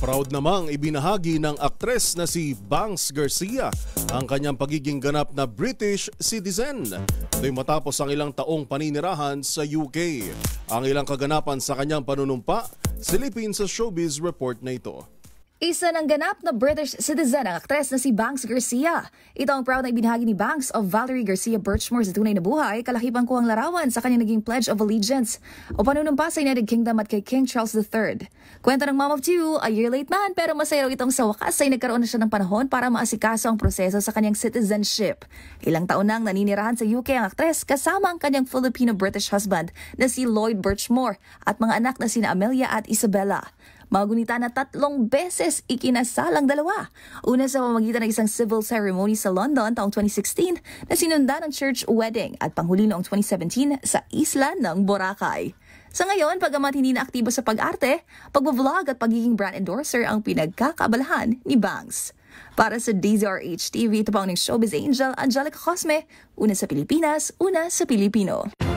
Proud namang ibinahagi ng aktres na si Banks Garcia ang kanyang pagiging ganap na British citizen. Ito'y matapos ang ilang taong paninirahan sa UK. Ang ilang kaganapan sa kanyang panunumpa, silipin sa showbiz report na ito. Isa ng ganap na British citizen ang aktres na si Banks Garcia. Ito ang proud na ibinahagi ni Banks of Valerie Garcia Birchmore sa tunay na buhay, kalakipan ko ang larawan sa kanyang naging Pledge of Allegiance o panunumpa sa United Kingdom at kay King Charles III. Kwento ng mom of two, a year late man pero masaya raw itong sa wakas ay nagkaroon na siya ng panahon para maasikaso ang proseso sa kanyang citizenship. Ilang taon nang naninirahan sa UK ang aktres kasama ang kanyang Filipino-British husband na si Lloyd Birchmore at mga anak na sina Amelia at Isabella. Magunita na tatlong beses ikinasal ang dalawa. Una sa pamamagitan ng isang civil ceremony sa London taong 2016 na sinundan ng church wedding at panghuli noong 2017 sa isla ng Boracay. Sa ngayon, pagamat hindi na aktibo sa pag-arte, pag-vlog at pagiging brand endorser ang pinagkakabalahan ni Banks. Para sa DZRH TV, ito pa ang showbiz angel Angelica Cosme, una sa Pilipinas, una sa Pilipino.